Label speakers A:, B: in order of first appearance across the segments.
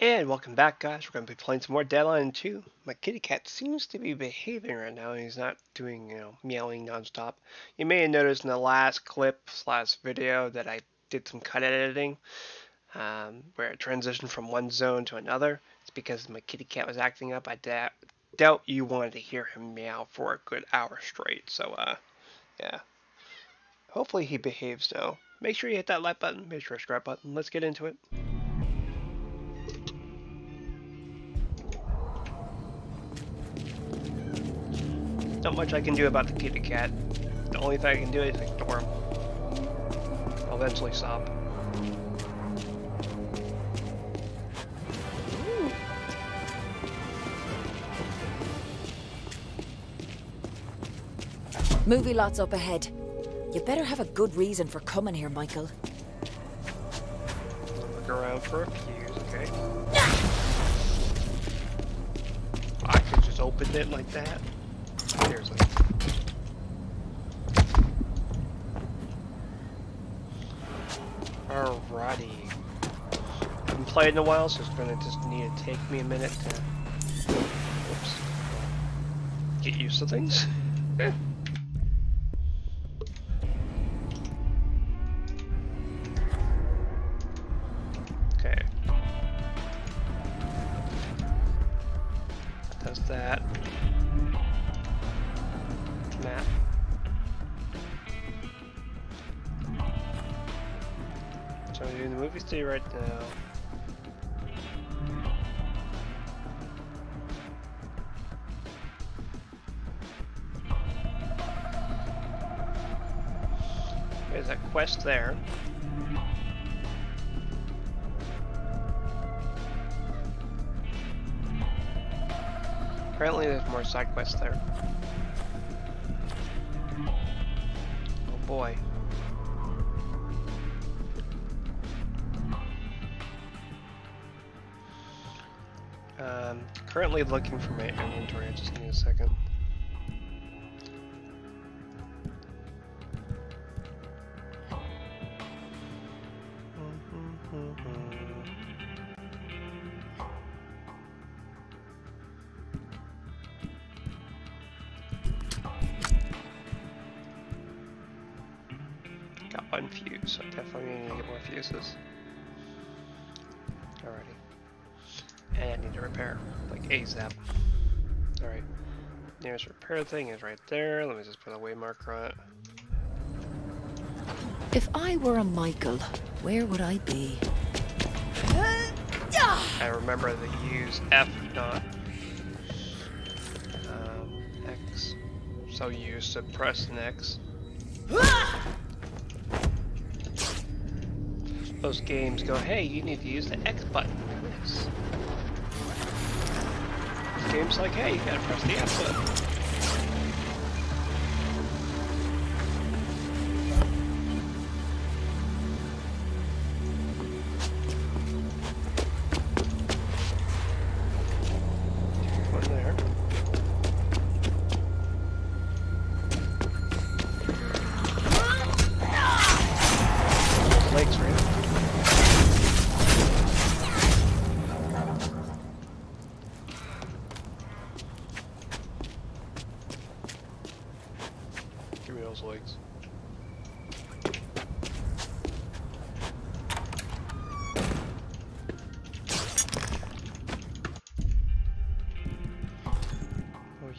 A: And welcome back guys, we're going to be playing some more Dead Island 2. My kitty cat seems to be behaving right now, he's not doing, you know, meowing nonstop. You may have noticed in the last clip, last video, that I did some cut editing, um, where it transitioned from one zone to another. It's because my kitty cat was acting up, I doubt, doubt you wanted to hear him meow for a good hour straight, so uh, yeah. Hopefully he behaves though. Make sure you hit that like button, make sure to subscribe button, let's get into it. Not much I can do about the kitty cat. The only thing I can do is ignore him. I'll eventually stop.
B: Movie lots up ahead. You better have a good reason for coming here, Michael.
A: Look around for a fuse, okay? Ah! I could just open it like that. Seriously. Alrighty. Haven't played in a while, so it's gonna just need to take me a minute to whoops, get used to things. There's a quest there. Apparently there's more side quests there. Oh boy. Um, currently looking for my inventory, I just need a second. Repair thing is right there. Let me just put a way marker on it.
B: If I were a Michael, where would I be?
A: I remember to use F, not um, X. So you suppress and X. Most games go, hey, you need to use the X button for. This game's like, hey, you gotta press the F button.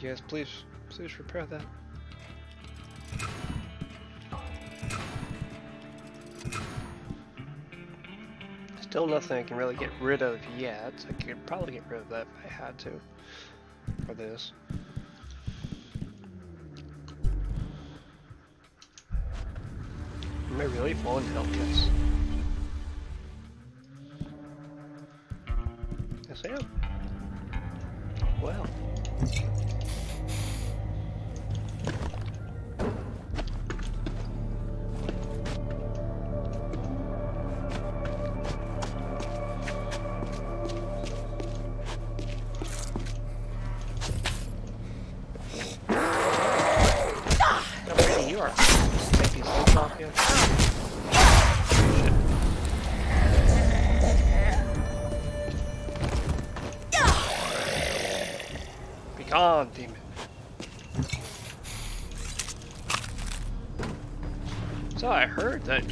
A: Yes, please, please repair that. Still nothing I can really get rid of yet. I could probably get rid of that if I had to. For this. Am I really full in health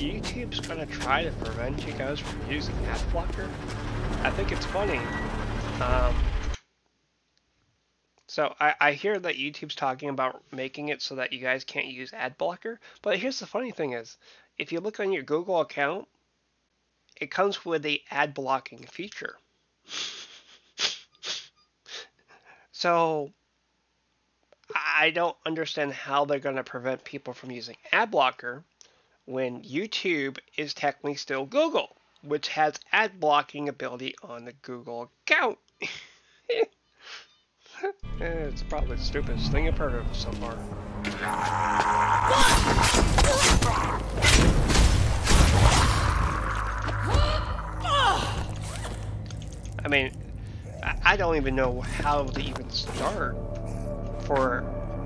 A: YouTube's gonna try to prevent you guys from using AdBlocker. I think it's funny. Um, so I, I hear that YouTube's talking about making it so that you guys can't use AdBlocker. But here's the funny thing is, if you look on your Google account, it comes with the ad blocking feature. so I don't understand how they're going to prevent people from using ad blocker when YouTube is technically still Google, which has ad blocking ability on the Google account. it's probably the stupidest thing I've heard of so far. I mean, I don't even know how to even start for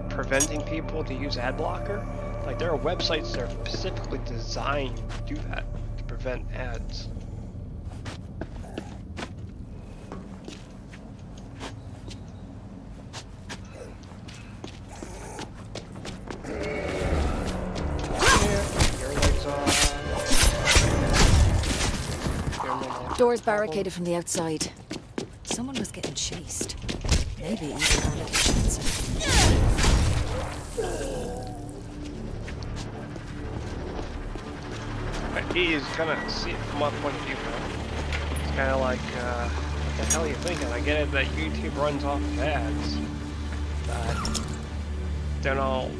A: preventing people to use ad blocker. Like there are websites that are specifically designed to do that, to prevent ads.
B: Doors barricaded from the outside. Someone was getting chased. Maybe even
A: He is kind of see it from my point of view. It's kind of like, uh, what the hell are you thinking? I get it that YouTube runs off of ads, but don't know.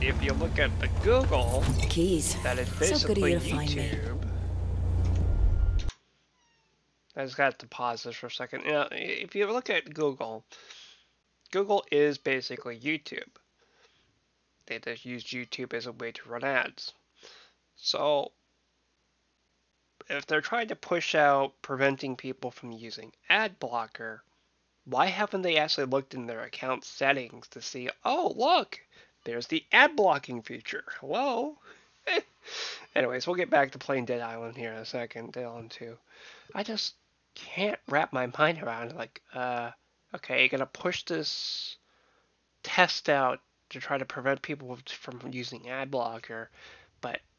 A: If you look at the Google,
B: Keys.
A: that is
B: So
A: basically
B: good of you to find me.
A: YouTube. I just got to pause this for a second. You know, if you look at Google, Google is basically YouTube. They just use YouTube as a way to run ads. So, if they're trying to push out preventing people from using ad blocker, why haven't they actually looked in their account settings to see, oh, look, there's the ad blocking feature. Hello? Anyways, we'll get back to playing Dead Island here in a second, Dead Island 2. I just can't wrap my mind around like, uh, okay, you're gonna push this test out to try to prevent people from using ad blocker,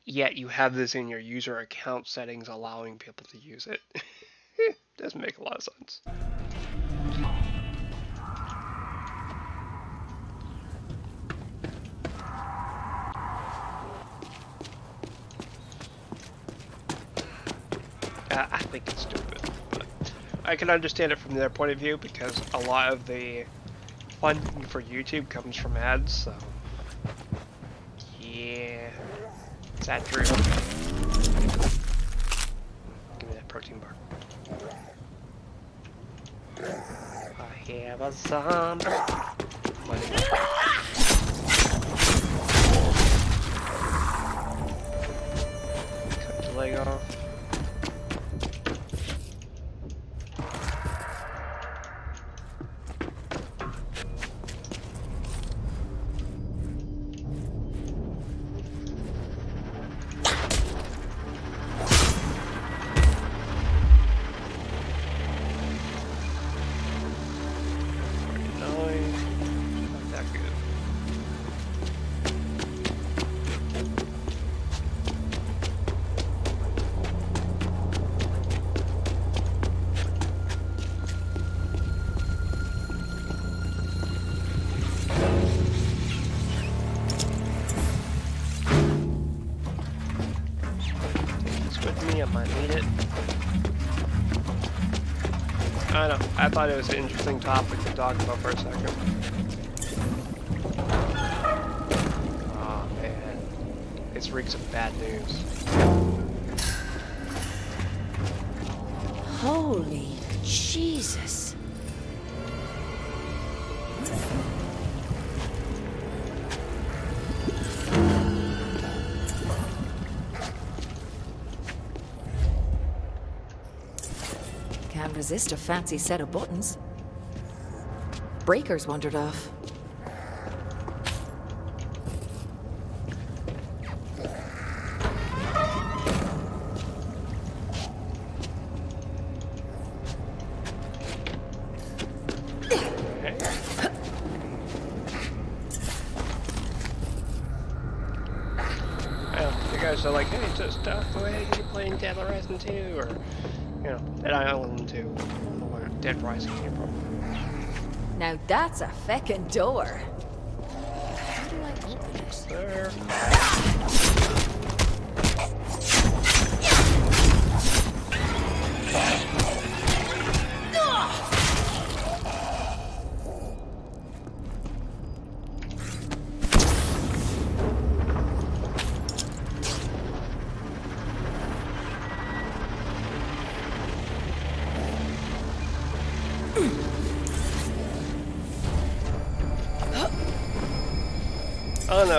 A: yet you have this in your user account settings allowing people to use it. Doesn't make a lot of sense. Uh, I think it's stupid, but I can understand it from their point of view because a lot of the funding for YouTube comes from ads, so yeah, that true? Give me that protein bar. I have a zombie. Cut the leg off. Thought it was an interesting topic to talk about for a second. Oh man. This reeks of bad news.
B: resist a fancy set of buttons. Breakers wandered off.
A: like, hey, it's just stop you playing Dead Rising 2, or, you know, and I own Dead Rising came from.
B: Now that's a feckin' door. How do I open it?
A: There.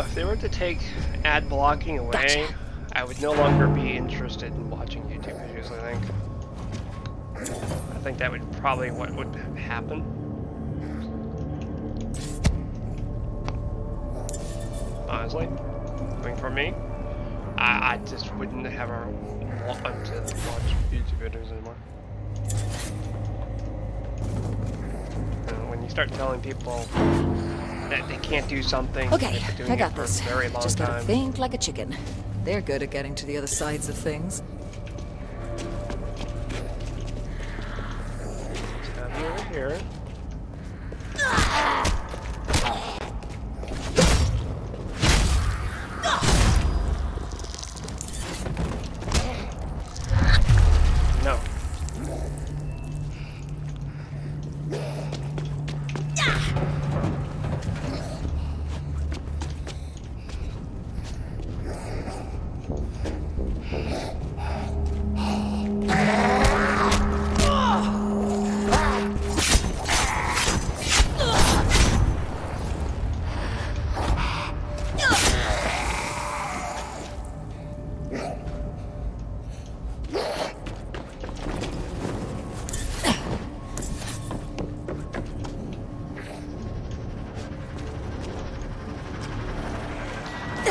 A: Know, if they were to take ad blocking away,
B: Gotcha.
A: I would no longer be interested in watching YouTube videos, I think. I think that would probably what would happen. Honestly, coming from me, I, I just wouldn't have a want to watch YouTube videos anymore. Know, when you start telling people that they can't do something,
B: Okay, I got this.
A: very long
B: Just gotta
A: time.
B: think like a chicken. They're good at getting to the other sides of things.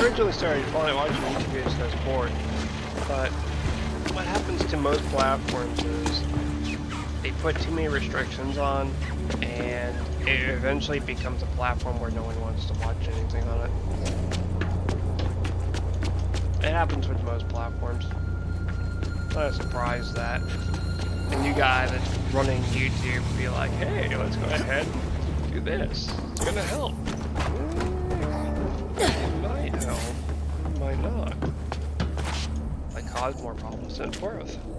A: Originally started following watching YouTube because I was bored, but what happens to most platforms is they put too many restrictions on, and it eventually becomes a platform where no one wants to watch anything on it. It happens with most platforms. Not a surprise that a new guy that's running YouTube be like, hey, let's go ahead and do this. It's gonna help. Might cause more problems than it's worth.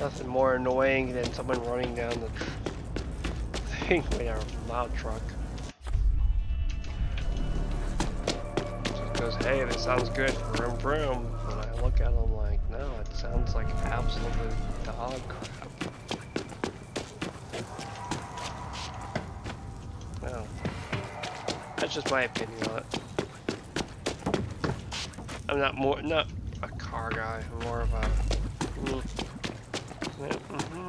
A: Nothing more annoying than someone running down the thing with a loud truck. Just goes, hey, this sounds good, vroom vroom. And I look at them like, no, it sounds like absolute dog crap. No. That's just my opinion on it. I'm not more, not a car guy, I'm more of a, mm, Mm-hmm.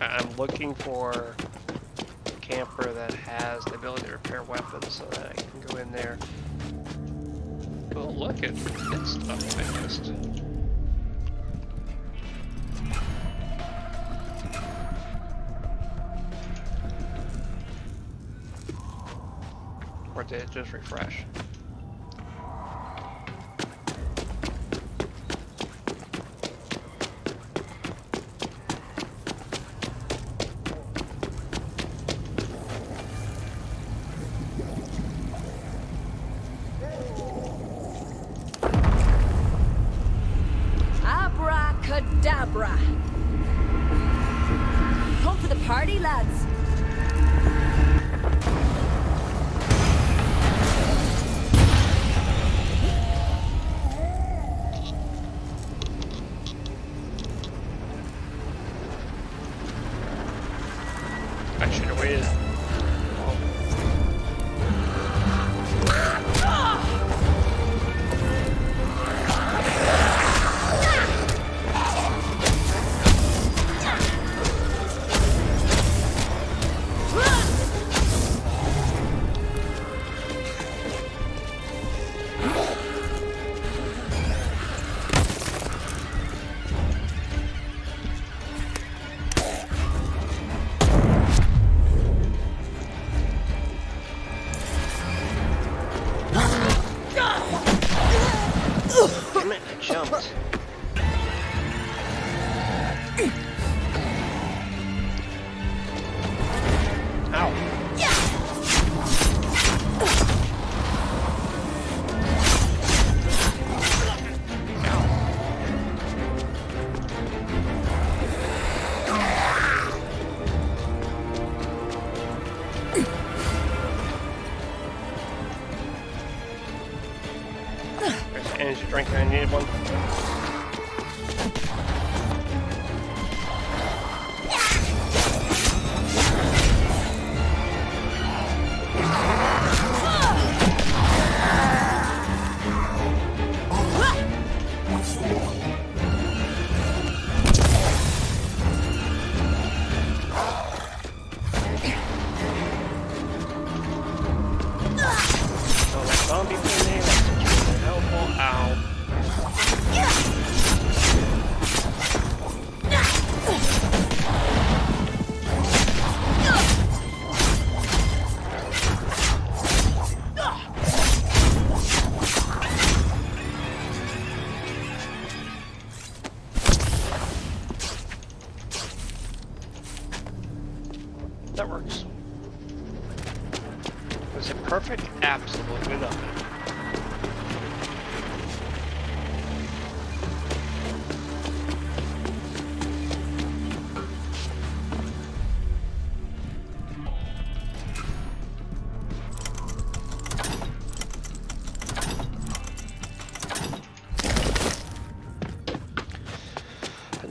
A: I'm looking for a camper that has the ability to repair weapons so that I can go in there. Oh, look at it's stuff fixed. Or did it just refresh?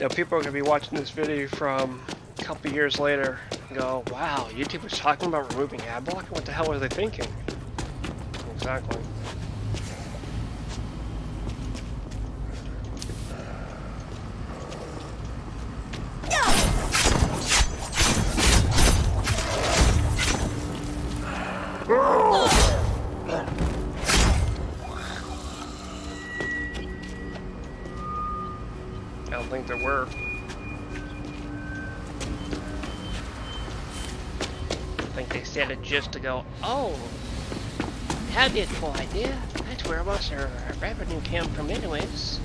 A: Know people are going to be watching this video from a couple years later and go, wow, YouTube was talking about removing ad block? What the hell were they thinking? Exactly. Oh, be cool idea. That's where most of our revenue came from anyways.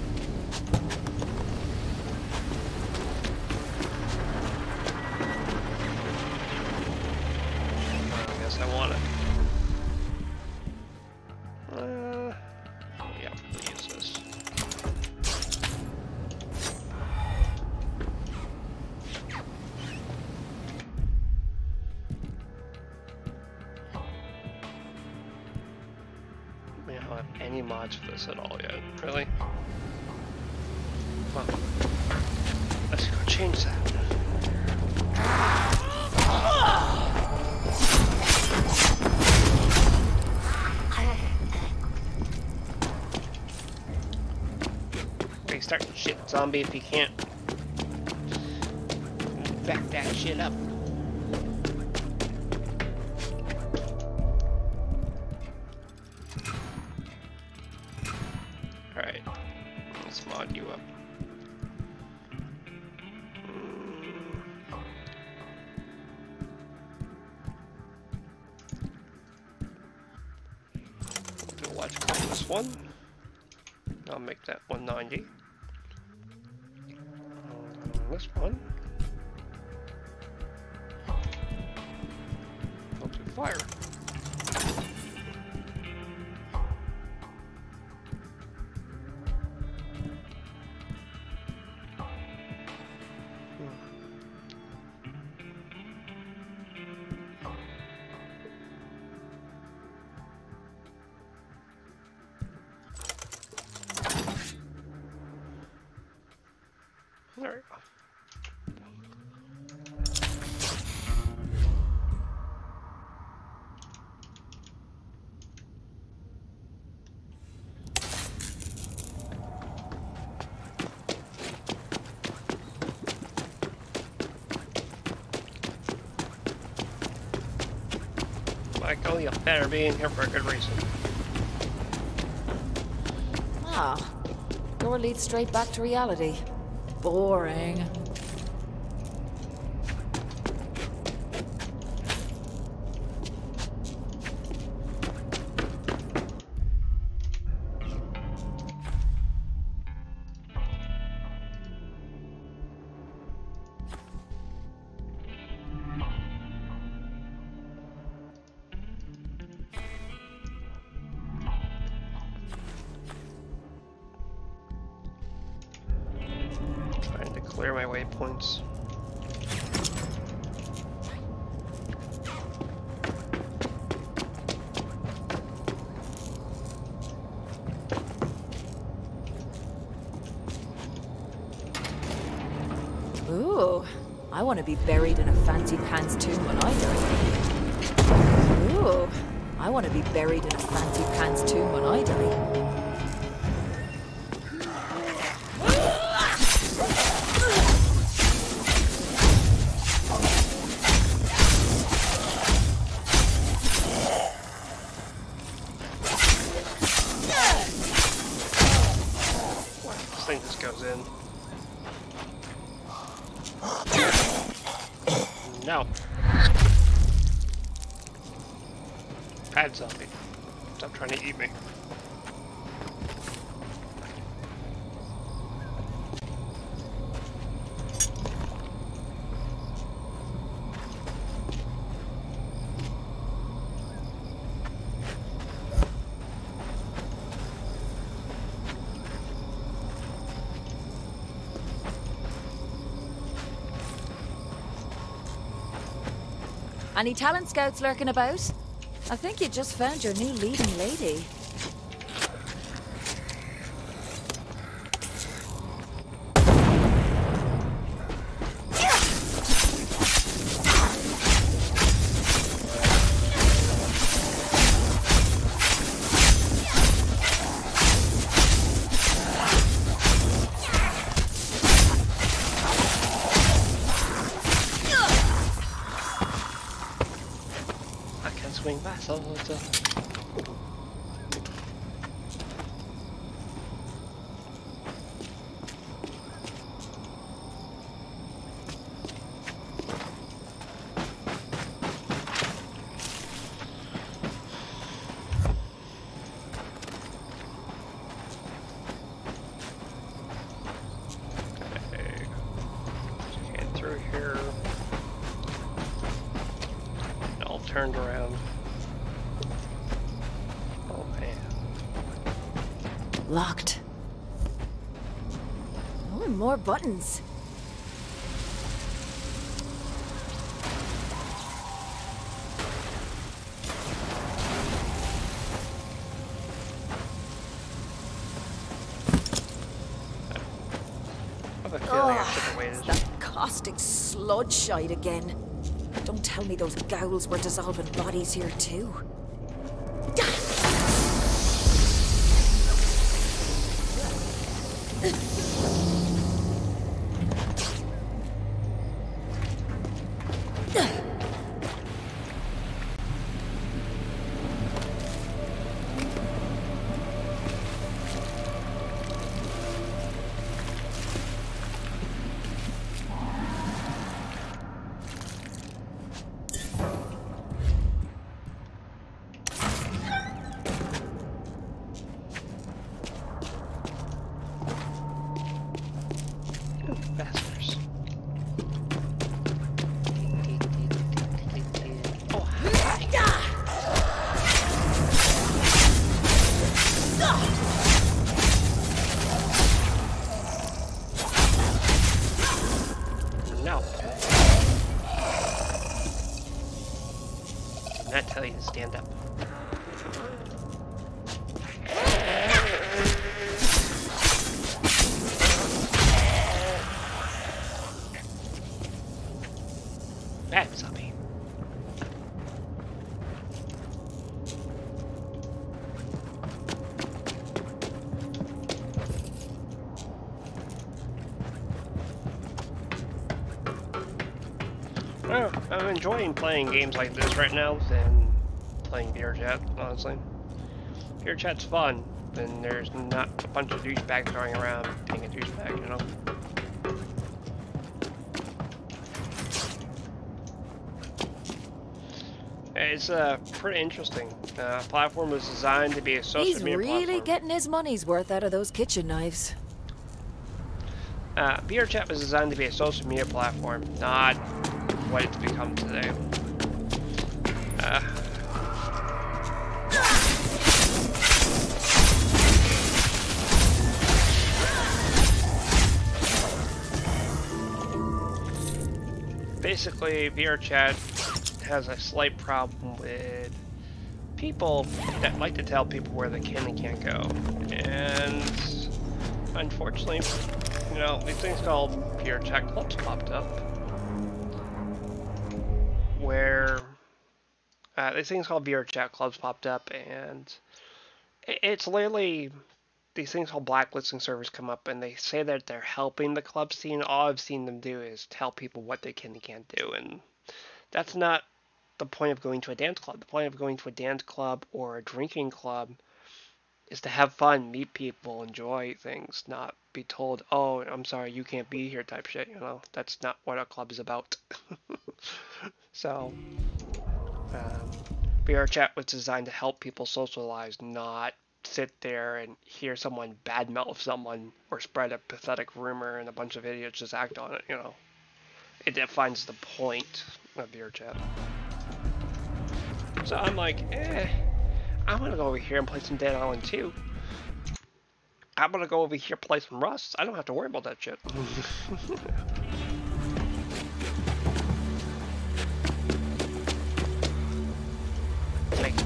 A: Zombie, if you can't fire. Michael, you better be in here for a good reason.
B: Ah, door leads straight back to reality. Boring. Buried in a fancy pants tomb when I die. Ooh, I want to be buried in
A: No. Bad zombie. Stop trying to eat me.
B: Any talent scouts lurking about? I think you just found your new leading lady.
A: Turned around. Oh man.
B: Locked. Oh, more buttons.
A: I have a feeling I
B: Ugh,
A: should have
B: it's
A: waited.
B: that caustic sludge shite again. Don't tell me those ghouls were dissolving bodies here too.
A: Playing games like this right now than playing VR chat, honestly. VR chat's fun, and there's not a bunch of douchebags going around being a douchebag, you know? It's uh, pretty interesting. Uh, platform was designed to be a social
B: He's
A: media
B: really
A: platform.
B: getting his money's worth out of those kitchen knives.
A: Uh, VRChat was designed to be a social media platform, not what it's become today. Uh, basically, VRChat has a slight problem with people that like to tell people where they can and can't go. And unfortunately, you know, these things called VRChat clubs popped up where uh, these things called VR chat clubs popped up and it's literally these things called blacklisting servers come up and they say that they're helping the club scene. All I've seen them do is tell people what they can and can't do, and that's not the point of going to a dance club. The point of going to a dance club or a drinking club is to have fun, meet people, enjoy things, not be told, "Oh, I'm sorry, you can't be here," type shit. You know, that's not what a club is about. so, um, VR chat was designed to help people socialize, not sit there and hear someone badmouth someone or spread a pathetic rumor and a bunch of idiots just act on it. You know, it defines the point of VR chat. So I'm like, eh, I'm gonna go over here and play some Dead Island 2. I'm gonna go over here and play some Rust. I don't have to worry about that shit.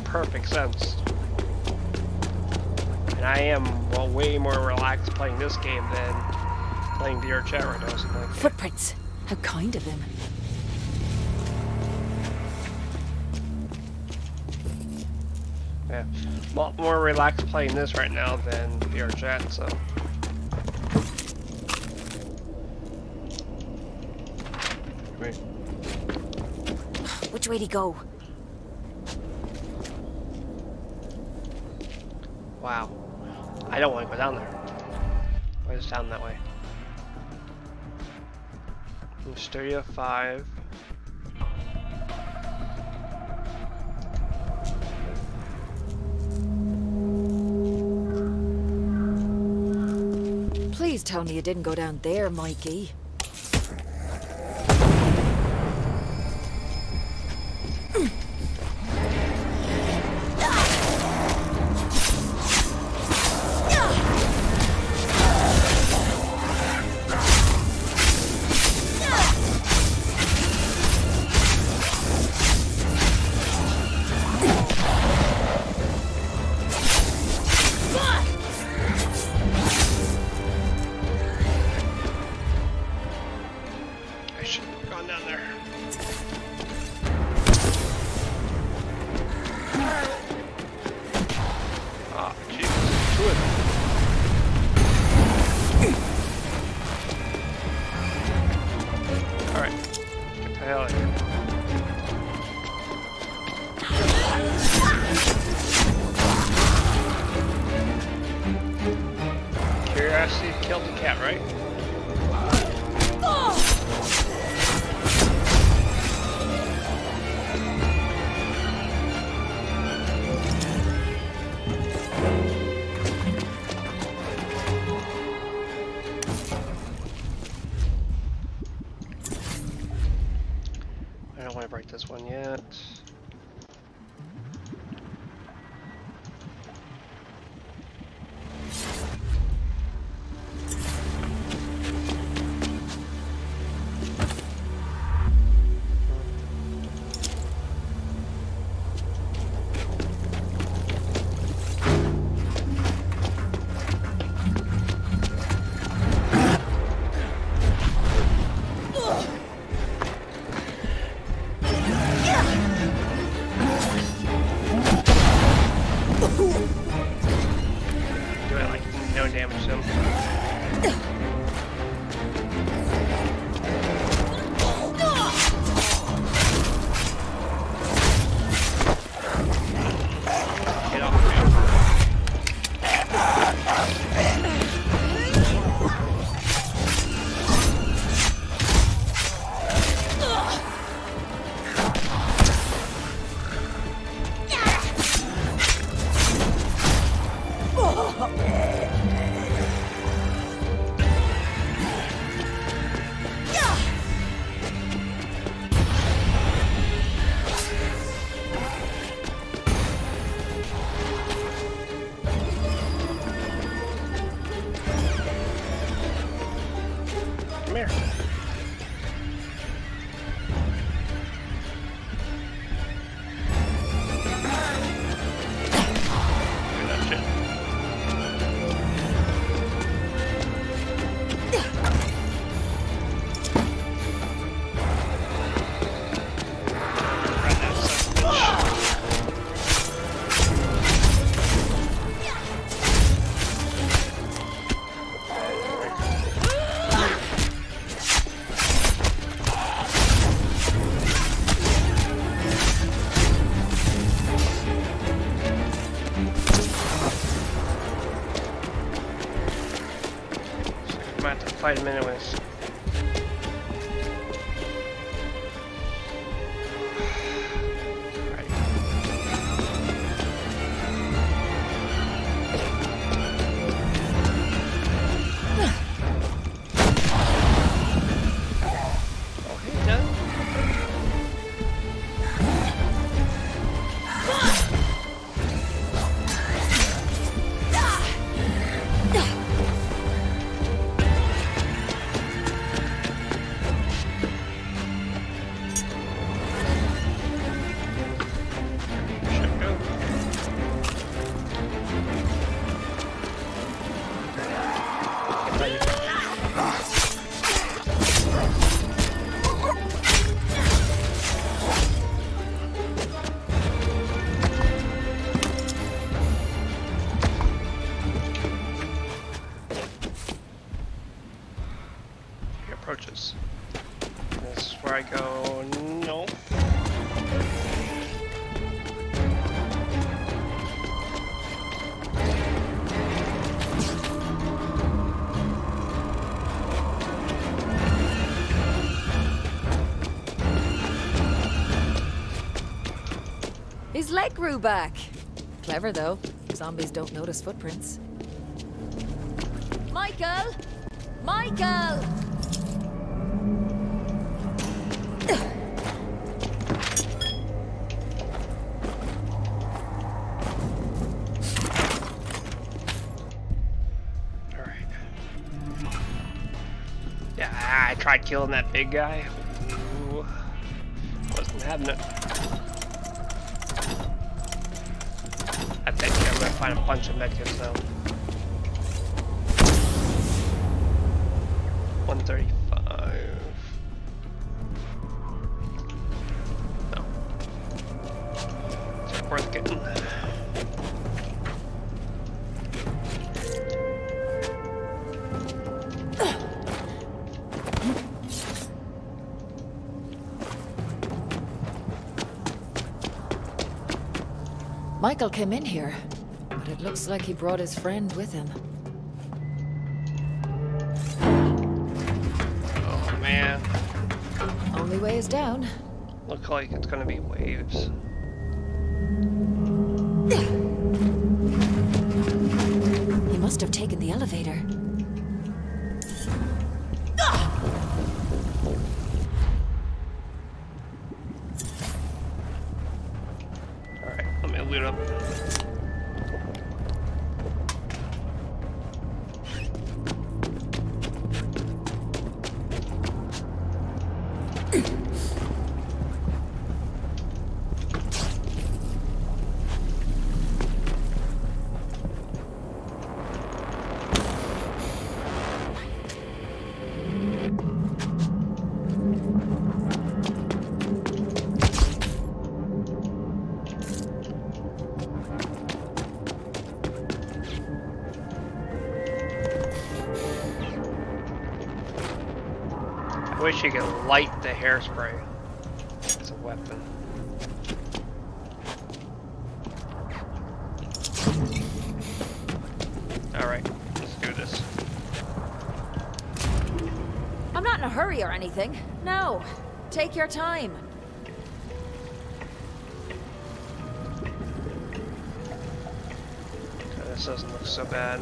A: perfect sense. And I am well, way more relaxed playing this game than playing VR chat right now. So I'm like,
B: Footprints. How kind of him.
A: yeah, a lot more relaxed playing this right now than VR chat. So. Wait.
B: Which way'd he go?
A: Wow. I don't want to go down there. Why is it down that way? Studio 5.
B: Please tell me you didn't go down there, Mikey.
A: Fight him
B: Leg grew back. Clever though. Zombies don't notice footprints. Michael! Michael!
A: Alright. Yeah, I tried killing that big guy.
B: Michael came in here, but it looks like he brought his friend with him.
A: Oh man.
B: Only way is down.
A: Look like it's gonna be waves.
B: He must have taken the elevator. Your time.
A: Okay, this doesn't look so bad.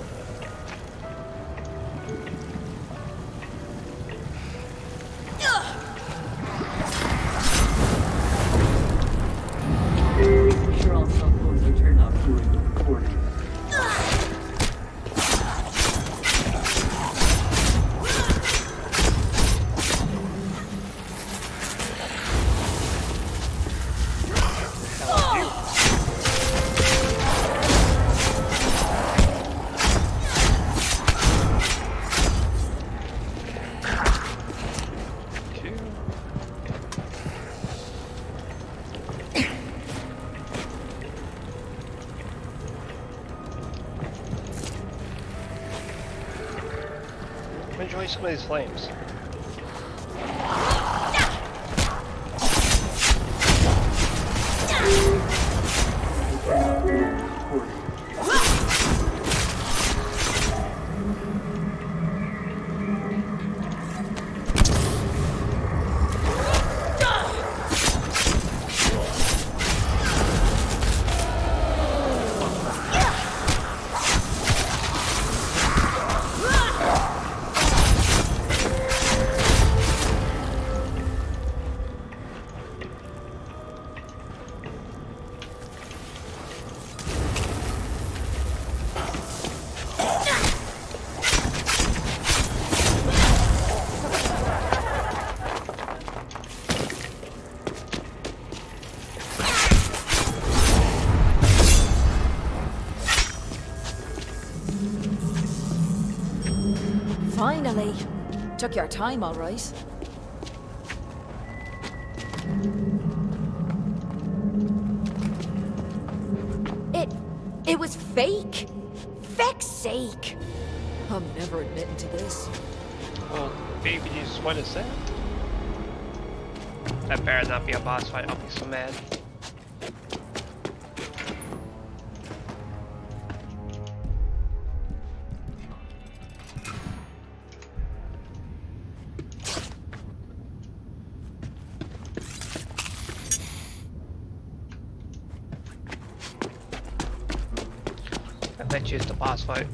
A: These flames.
B: Took your time, all right. It... it was fake. Feck's sake. I'm never admitting to this.
A: Well, baby Jesus, what is that? That better not be a boss fight, I'll be so mad. Bet you it's the boss fight.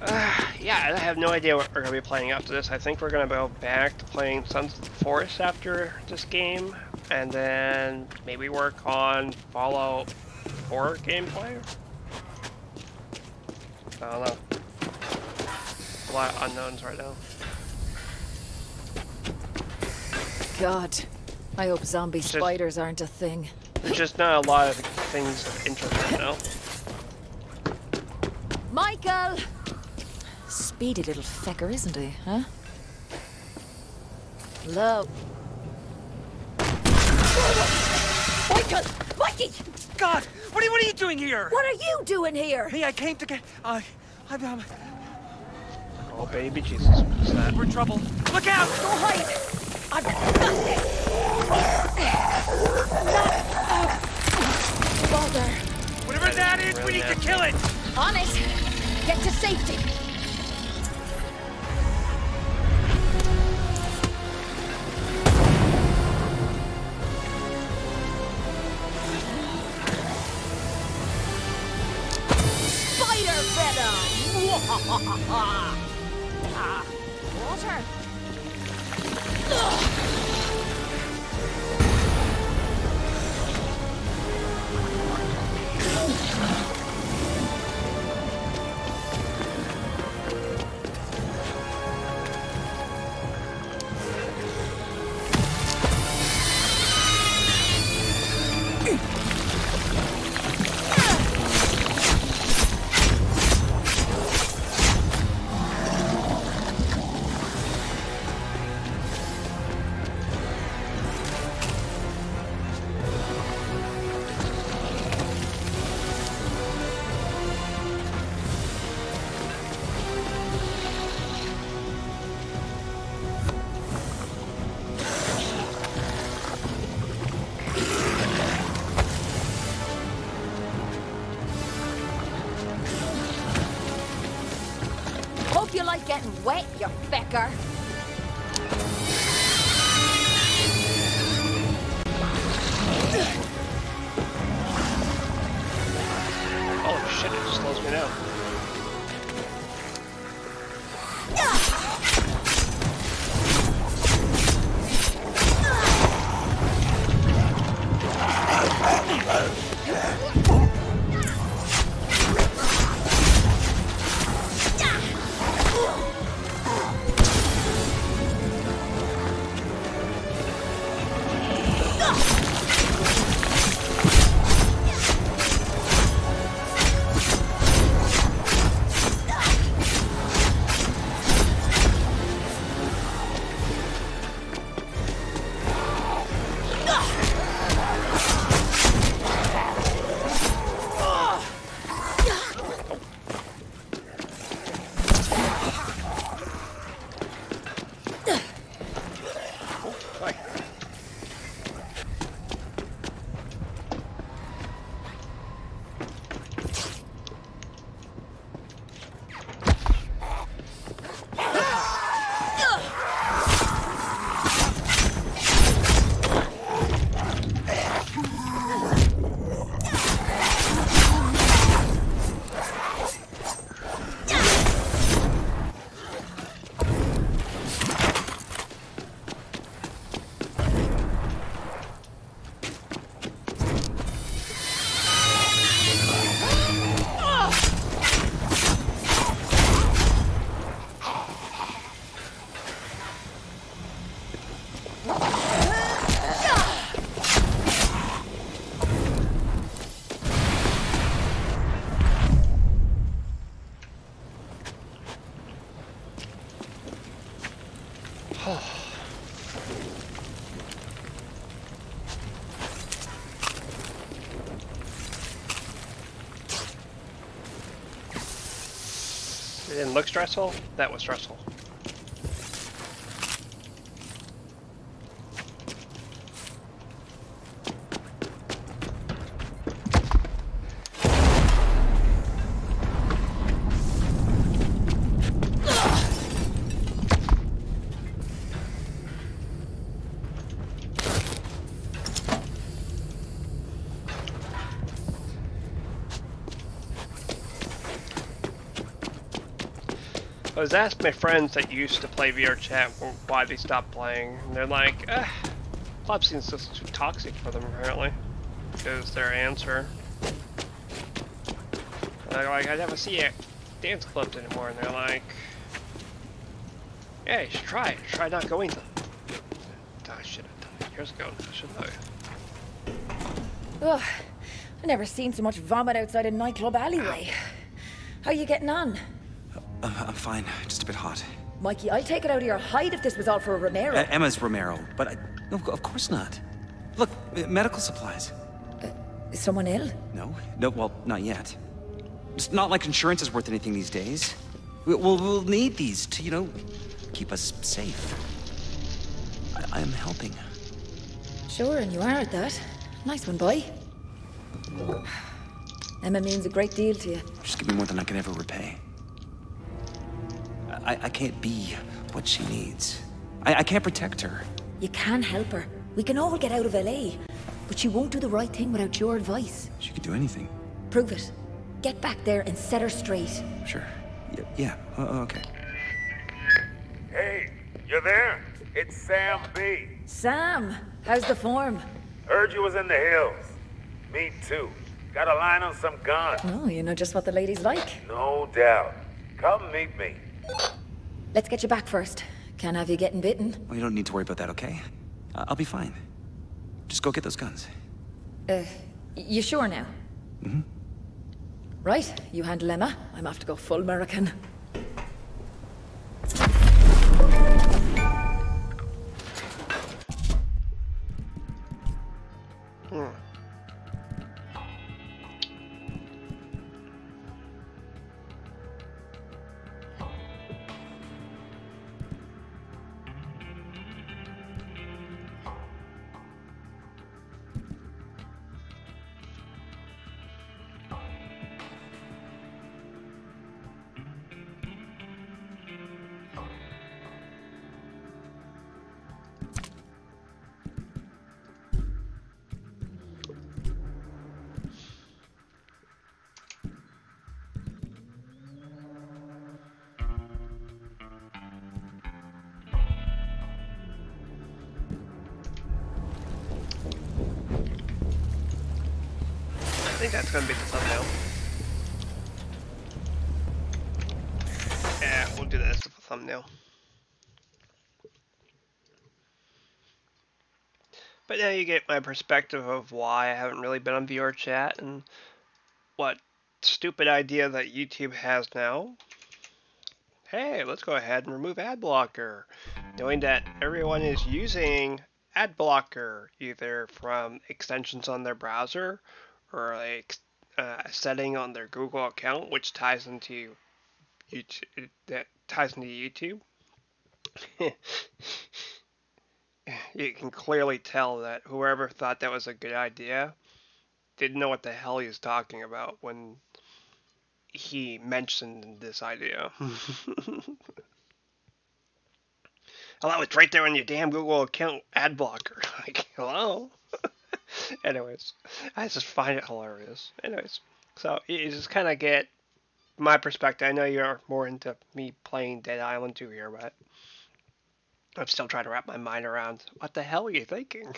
A: Uh, yeah, I have no idea what we're going to be playing after this. I think we're going to go back to playing Sons of the Forest after this game, and then maybe work on Fallout 4 gameplay. I don't know. A lot of unknowns right now.
B: God. I hope zombie
A: Just-
B: spiders aren't a thing.
A: There's just not a lot of things of interest right now.
B: Michael! Speedy little fecker, isn't he, huh? Love. Michael! Mikey!
C: God, what are, what are you doing here?
B: What are you doing here?
C: Hey, I came to get. I... I'm, um,
A: Oh, baby Jesus, what's that?
C: we're in trouble. Look out!
B: Go hide!
C: Whatever that is, we need to kill it.
B: On it! Get to safety!
A: Didn't look stressful? That was stressful. I was asking my friends that used to play VR chat why they stopped playing, and they're like, eh, club scene's just too toxic for them apparently. Is their answer. And they're like, I never see it dance clubs anymore, and they're like, yeah, you should try it. Try not going to them. I should have done it years ago. I should have.
B: Ugh, I never seen so much vomit outside a nightclub alleyway. How you getting on?
D: Uh, I'm fine, just a bit hot.
B: Mikey, I'll take it out of your hide if this was all for Romero.
D: Uh, Emma's Romero, but I, no, of course not. Look, uh, medical supplies.
B: Is someone ill?
D: No, no, well, not yet. It's not like insurance is worth anything these days. We- We'll, we'll need these to, you know, keep us safe. I, I am helping.
B: Sure, and you are at that. Nice one, boy. Emma means a great deal to you.
D: Just give me more than I can ever repay. I, I can't be what she needs. I, I can't protect her.
B: You can help her. We can all get out of LA. But she won't do the right thing without your advice.
D: She could do anything.
B: Prove it. Get back there and set her straight.
D: Sure. Yeah, yeah. Uh, okay.
E: Hey, you there? It's Sam B.
B: Sam, how's the form?
E: Heard you was in the hills. Me too. Got a line on some guns.
B: Oh, you know just what the ladies like.
E: No doubt. Come meet me.
B: Let's get you back first. Can't have you getting bitten.
D: Well, you don't need to worry about that, okay? Uh, I'll be fine. Just go get those guns.
B: Uh, you sure now? Mm-hmm. Right, you handle Emma. I'm off to go full American.
A: Hmm. Now you get my perspective of why I haven't really been on VR chat and what stupid idea that YouTube has now. Hey, let's go ahead and remove ad blocker. Knowing that everyone is using ad blocker either from extensions on their browser or like uh, a setting on their Google account which ties into YouTube that ties into YouTube. you can clearly tell that whoever thought that was a good idea didn't know what the hell he was talking about when he mentioned this idea. hello, it's right there on your damn Google account ad blocker. like, hello? Anyways, I just find it hilarious. Anyways, so you just kind of get my perspective. I know you're more into me playing Dead Island 2 here, but I'm still trying to wrap my mind around what the hell are you thinking?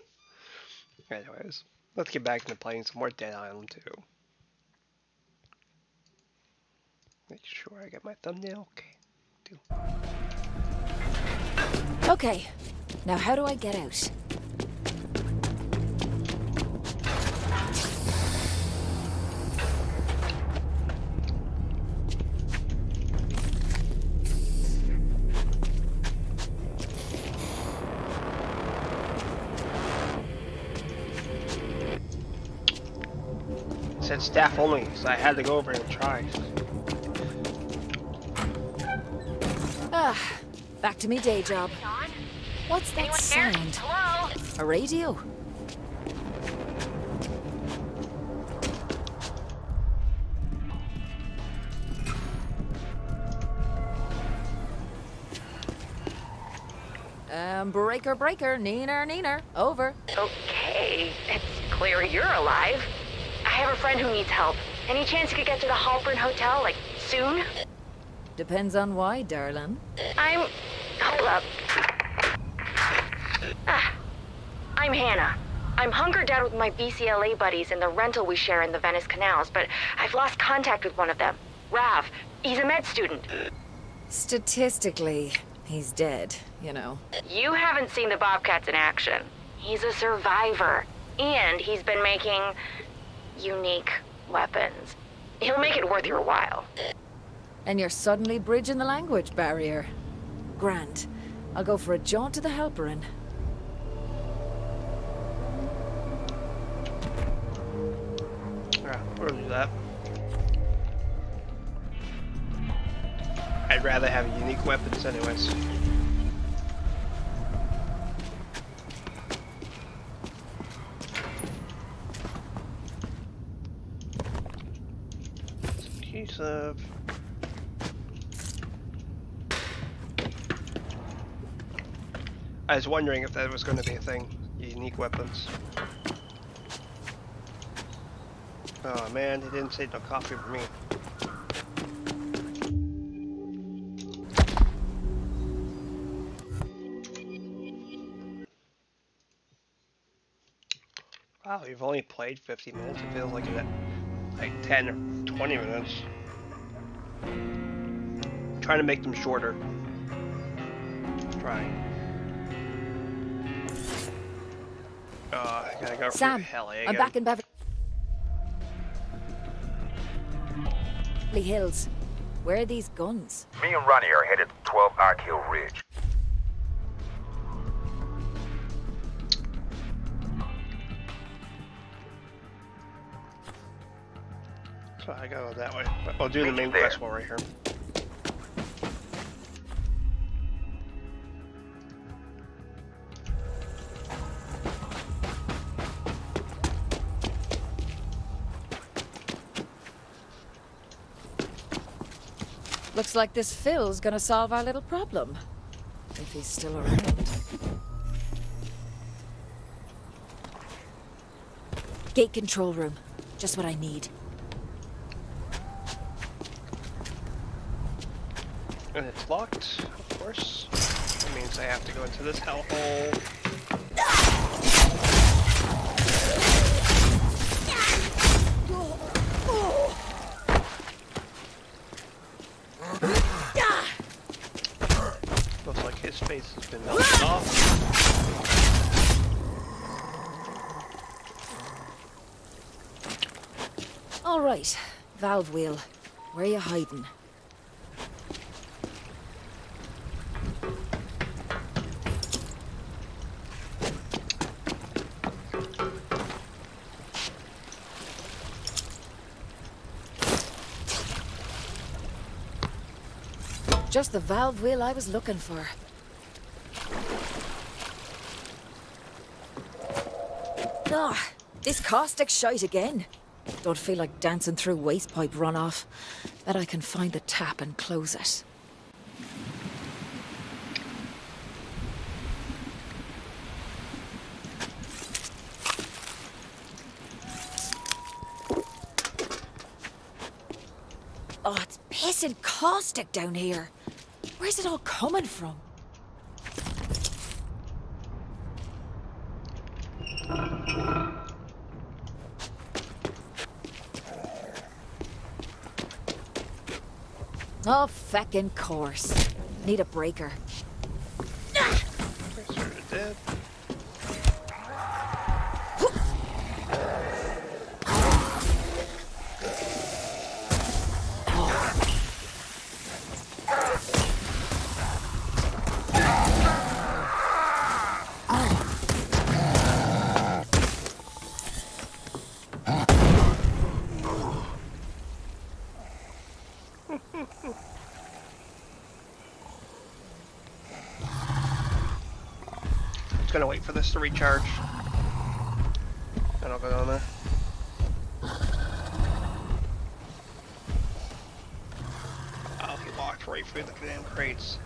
A: Anyways, let's get back into playing some more Dead Island 2. Make sure I get my thumbnail. Okay.
B: Okay, now how do I get out?
A: Staff only, so I had to go over and try.
B: Ah, back to me day job. What's that sound?
F: Hello?
B: A radio? Um, breaker, breaker, neener, neener, over.
F: Okay, it's clear you're alive. I have a friend who needs help. Any chance you could get to the Halperin Hotel, like, soon?
B: Depends on why, darling.
F: I'm... Hold up. Ah. I'm Hannah. I'm hunkered down with my BCLA buddies in the rental we share in the Venice canals, but I've lost contact with one of them. Rav. He's a med student.
B: Statistically, he's dead, you know.
F: You haven't seen the Bobcats in action. He's a survivor. And he's been making... unique weapons. He'll make it worth your while.
B: And you're suddenly bridging the language barrier. Grand. I'll go for a jaunt to the Halperin.
A: Yeah, we'll do that. I'd rather have unique weapons anyways. Of I was wondering if that was going to be a thing. Unique weapons. Oh man, they didn't say no coffee for me. Wow, you've only played 50 minutes. It feels like like 10 or 20 minutes. trying to make them shorter. Trying. Oh, I gotta go
B: Sam,
A: for hell
B: I'm back in Beverly Hills. Where are these guns?
E: Me and Ronnie are headed to 12 Ark Hill Ridge.
A: So I go that way. I'll do the main
E: There.
A: quest while we're here.
B: Looks like this Phil's gonna solve our little problem. If he's still around. Gate control room. Just what I need.
A: And it's locked, of course. That means I have to go into this hellhole.
B: Looks like his face has been melted off. Alright, valve wheel. Where are you hiding? Just the valve wheel I was looking for. Ah, this caustic shite again. Don't feel like dancing through waste pipe runoff. Bet I can find the tap and close it. Oh, it's pissing caustic down here. Where's it all coming from? Oh, feckin' course. Need a breaker.
A: Sort of dead. This to recharge. Then I'll go down there. Oh, he walked right through the damn crates.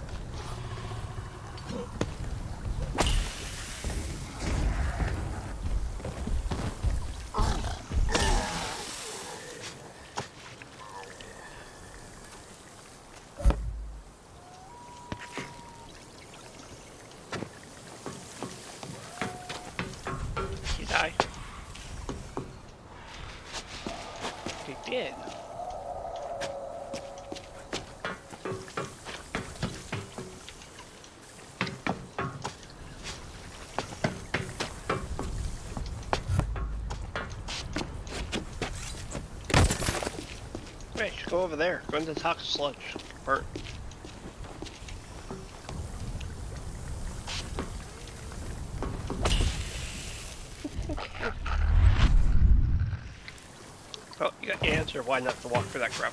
A: He died. He did. Right, just over there. Go into the toxic sludge. Burn. Oh, you got your answer. Why not to walk through that crap?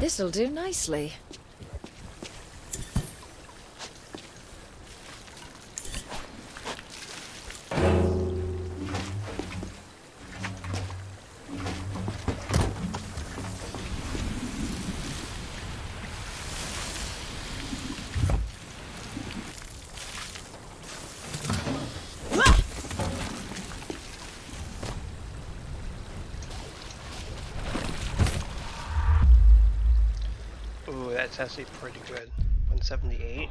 B: This'll do nicely.
A: That's actually pretty good. 178.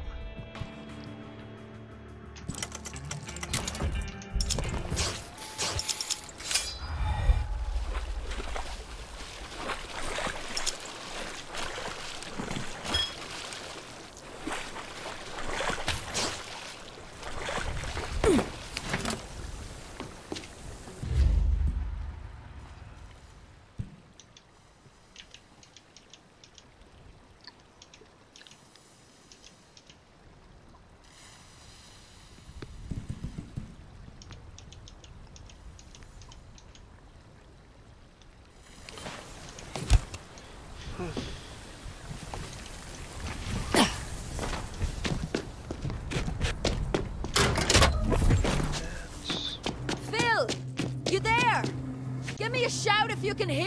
B: Can hear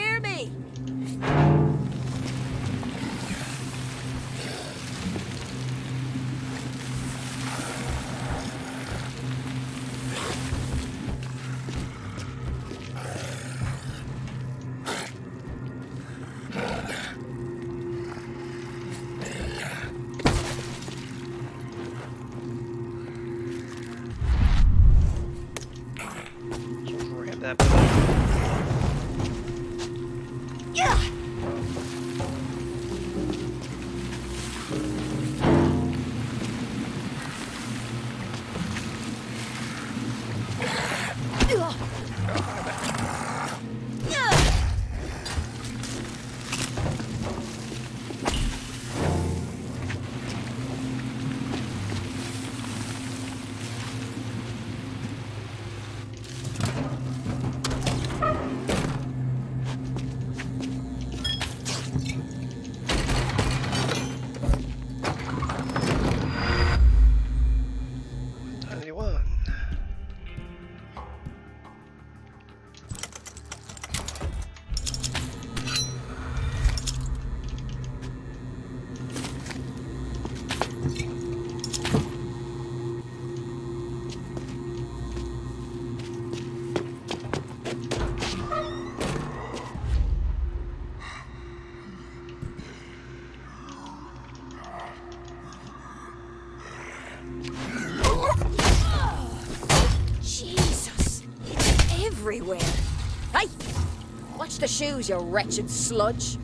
B: shoes, you wretched sludge.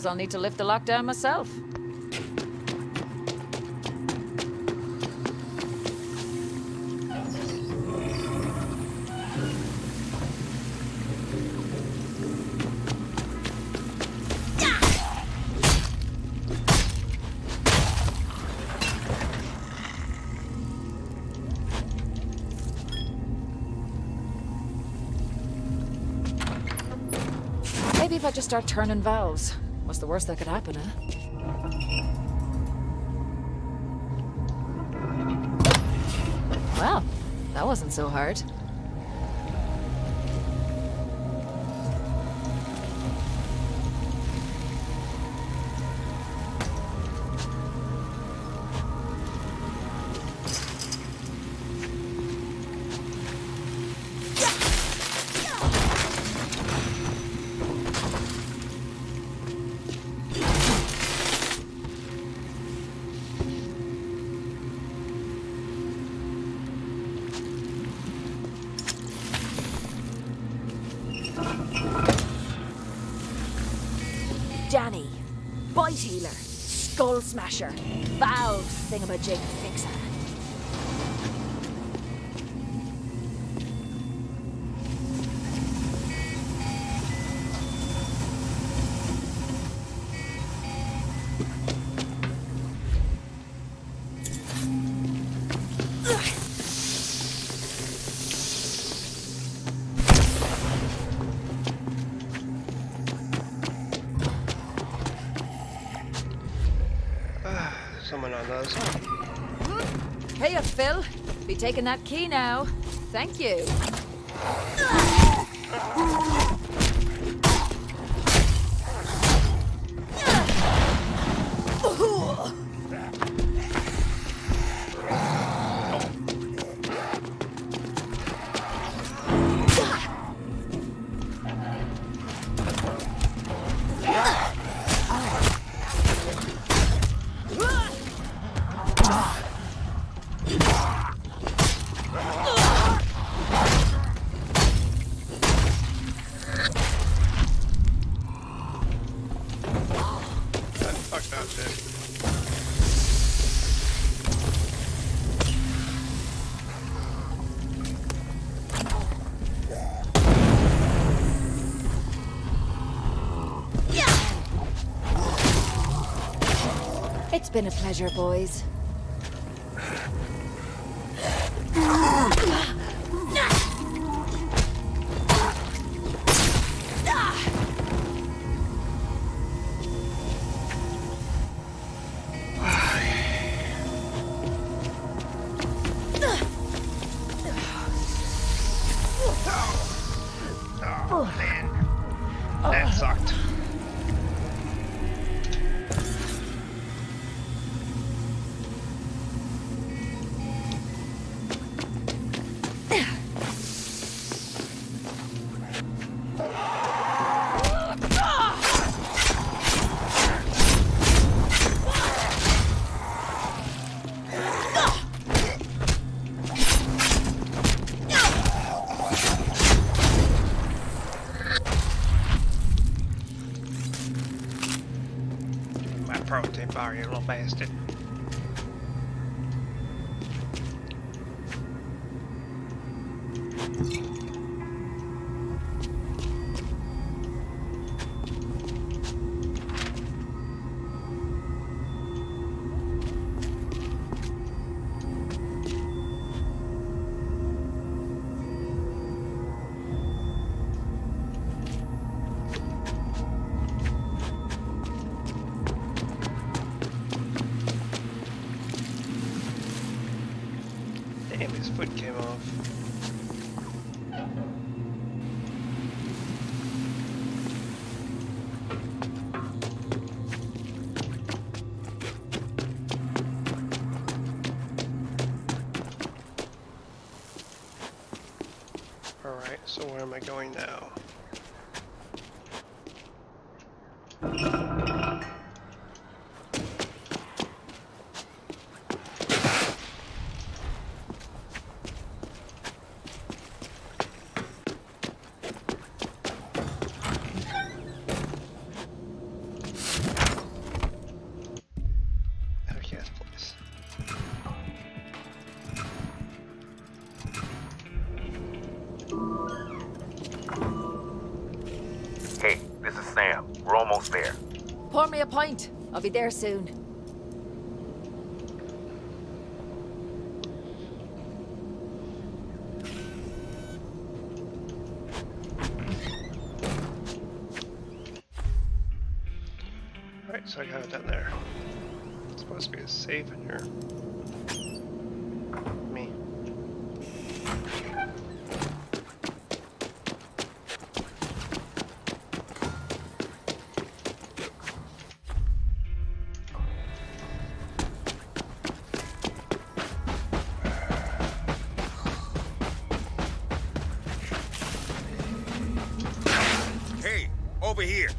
B: Suppose I'll need to lift the lockdown myself. Maybe if I just start turning valves. What's the worst that could happen, eh? Well, that wasn't so hard. Taking that key now. Thank you. It's been a pleasure, boys.
A: So where am I going now?
B: Pint. I'll be there soon.
A: Alright, so I got
E: over here.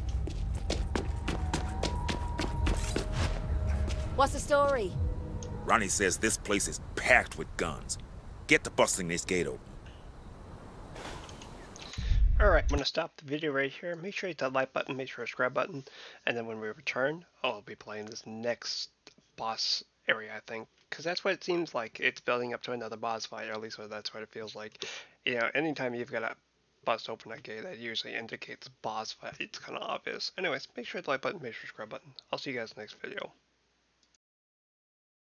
B: What's the story?
G: Ronnie says this place is packed with guns. Get to busting this gate open.
A: Alright, I'm going to stop the video right here. Make sure you hit that like button, make sure you subscribe button, and then when we return, I'll be playing this next boss area, I think. Because that's what it seems like. It's building up to another boss fight, or at least that's what it feels like. You know, anytime you've got to bust open a gate, that usually indicates boss fight. It's kind of obvious. Anyways, make sure the like button, make sure you subscribe button. I'll see you guys next video.